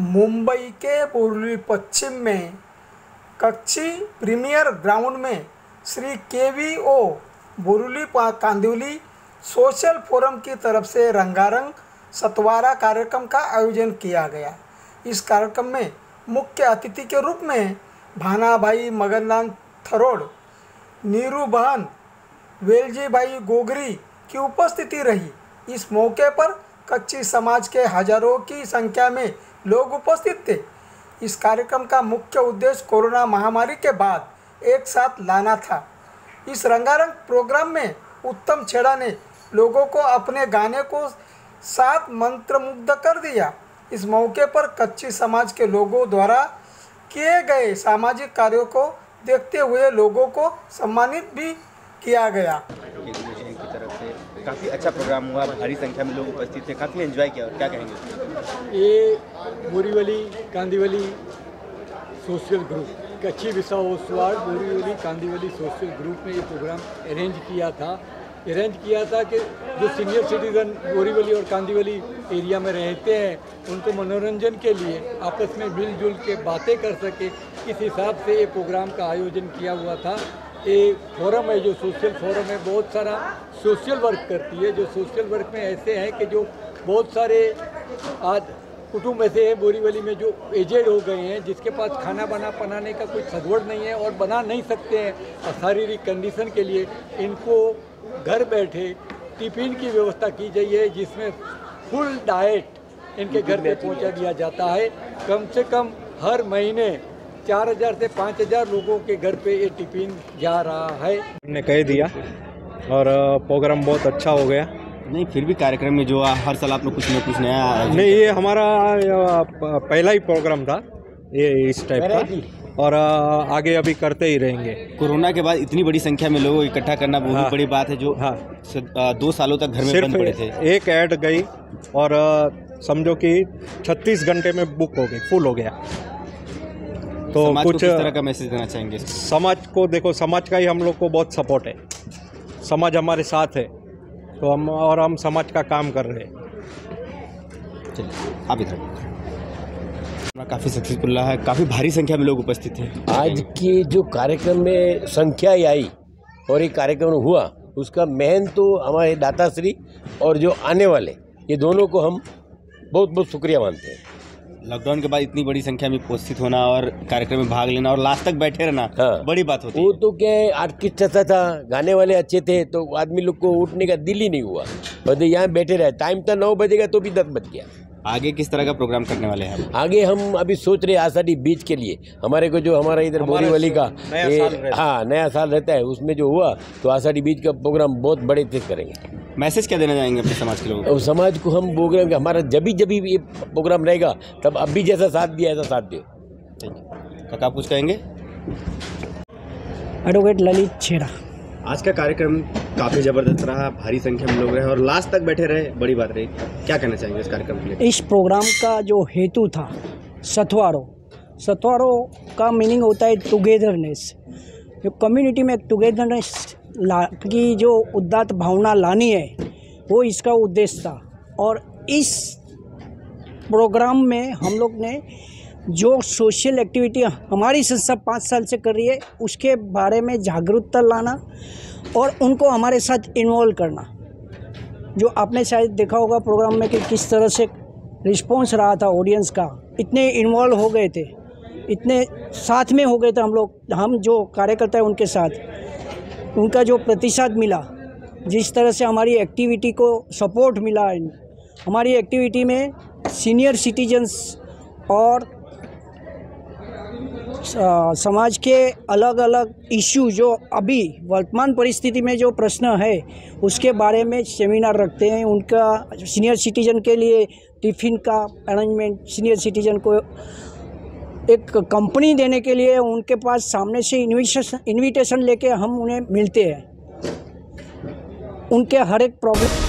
मुंबई के पूर्वी पश्चिम में कच्ची प्रीमियर ग्राउंड में श्री के वी ओ बुरुली कांदिवली सोशल फोरम की तरफ़ से रंगारंग सतवारा कार्यक्रम का आयोजन किया गया। इस कार्यक्रम में मुख्य अतिथि के रूप में भानाभाई मगनलाल थरोड़, नीरू बहन वेलजी भाई गोगरी की उपस्थिति रही। इस मौके पर कच्ची समाज के हज़ारों की संख्या में लोग उपस्थित थे। इस कार्यक्रम का मुख्य उद्देश्य कोरोना महामारी के बाद एक साथ लाना था। इस रंगारंग प्रोग्राम में उत्तम छेड़ा ने लोगों को अपने गाने को साथ मंत्रमुग्ध कर दिया। इस मौके पर कच्ची समाज के लोगों द्वारा किए गए सामाजिक कार्यों को देखते हुए लोगों को सम्मानित भी किया गया एजुकेशन की तरफ़ से काफ़ी अच्छा प्रोग्राम हुआ, भारी संख्या में लोग उपस्थित थे, काफ़ी एंजॉय किया, और क्या कहेंगे? ये बोरीवली कांदीवली सोशल ग्रुप कच्ची विसावोस्वाड बोरीवली कांदीवली सोशल ग्रुप ने ये प्रोग्राम अरेंज किया था। अरेंज किया था कि जो सीनियर सिटीज़न बोरीवली और कांदीवली एरिया में रहते हैं, उनको मनोरंजन के लिए आपस में मिलजुल के बातें कर सके, इस हिसाब से ये प्रोग्राम का आयोजन किया हुआ था। ये फोरम है जो सोशल फोरम है बहुत सारा सोशल वर्क करती है जो सोशल वर्क में ऐसे हैं कि जो बहुत सारे आज कुटुंब ऐसे हैं बोरीवली में जो एजेड हो गए हैं जिसके पास खाना बना बनाने का कोई सगवड़ नहीं है और बना नहीं सकते हैं शारीरिक कंडीशन के लिए इनको घर बैठे टिफ़िन की व्यवस्था की गई है जिसमें फुल डाइट इनके घर पे पहुँचा दिया जाता है। कम से कम हर महीने चार हज़ार से पाँच हज़ार लोगों के घर पे ये टिफ़िन जा रहा है। ने कह दिया और प्रोग्राम बहुत अच्छा हो गया। नहीं फिर भी कार्यक्रम में जो हर साल आप लोग कुछ ना कुछ नया नहीं ये हमारा पहला ही प्रोग्राम था ये इस टाइप का। और आगे अभी करते ही रहेंगे। कोरोना के बाद इतनी बड़ी संख्या में लोगों को इकट्ठा करना बहुत हाँ। बड़ी बात है जो हाँ। दो सालों तक घर में बंद पड़े थे। एक ऐड गई और समझो कि 36 घंटे में बुक हो गई फुल हो गया। तो समाज को कुछ किस तरह का मैसेज देना चाहेंगे समाज को देखो समाज का ही हम लोग को बहुत सपोर्ट है। समाज हमारे साथ है तो हम और हम समाज का काम कर रहे हैं। चलिए आप इधर। काफ़ी सक्सेसफुल रहा है काफ़ी भारी संख्या में लोग उपस्थित थे। आज के जो कार्यक्रम में संख्या ही आई और ये कार्यक्रम हुआ उसका मेहन तो हमारे दाताश्री और जो आने वाले ये दोनों को हम बहुत बहुत शुक्रिया मानते हैं। लॉकडाउन के बाद इतनी बड़ी संख्या में उपस्थित होना और कार्यक्रम में भाग लेना और लास्ट तक बैठे रहना हाँ। बड़ी बात होती वो तो क्या आर्टिस्ट अच्छा था गाने वाले अच्छे थे तो आदमी लोग को उठने का दिल ही नहीं हुआ। बस यहाँ बैठे रहे टाइम तो नौ बजेगा तो भी दस बज गया। आगे किस तरह का प्रोग्राम करने वाले हैं आगे हम अभी सोच रहे हैं आषाढ़ी बीच के लिए। हमारे को जो हमारा इधर बोरीवली का नया है। नया साल रहता है उसमें जो हुआ तो आषाढ़ी बीच का प्रोग्राम बहुत बड़े से करेंगे। मैसेज क्या देना चाहेंगे अपने समाज के लोगों को? समाज को हम बोल रहे हैं कि हमारा जब भी जब भी ये प्रोग्राम रहेगा तब अब भी जैसा साथ दिया ऐसा साथ Thank काका आप कुछ कहेंगे? एडवोकेट ललित छेड़ा आज का कार्यक्रम काफ़ी ज़बरदस्त रहा भारी संख्या में लोग रहे और लास्ट तक बैठे रहे बड़ी बात रही। क्या कहना चाहेंगे इस कार्यक्रम के लिए? इस प्रोग्राम का जो हेतु था सथवारो सथवारो का मीनिंग होता है टुगेदरनेस जो कम्युनिटी में एक टुगेदरनेस ला, की जो उदात भावना लानी है, वो इसका उद्देश्य था। और इस प्रोग्राम में हम लोग ने जो सोशल एक्टिविटी हमारी संस्था पाँच साल से कर रही है, उसके बारे में जागरूकता लाना और उनको हमारे साथ इन्वॉल्व करना। जो आपने शायद देखा होगा प्रोग्राम में कि किस तरह से रिस्पॉन्स रहा था ऑडियंस का। इतने इन्वॉल्व हो गए थे, इतने साथ में हो गए थे हम लोग, हम जो कार्यकर्ता हैं उनके साथ। उनका जो प्रतिसाद मिला, जिस तरह से हमारी एक्टिविटी को सपोर्ट मिला हमारी एक्टिविटी में सीनियर सिटीजन्स और समाज के अलग अलग इश्यू जो अभी वर्तमान परिस्थिति में जो प्रश्न है, उसके बारे में सेमिनार रखते हैं। उनका सीनियर सिटीजन के लिए टिफ़िन का अरेंजमेंट सीनियर सिटीजन को एक कंपनी देने के लिए उनके पास सामने से इन्विटेशन लेके हम उन्हें मिलते हैं। उनके हर एक प्रॉब्लम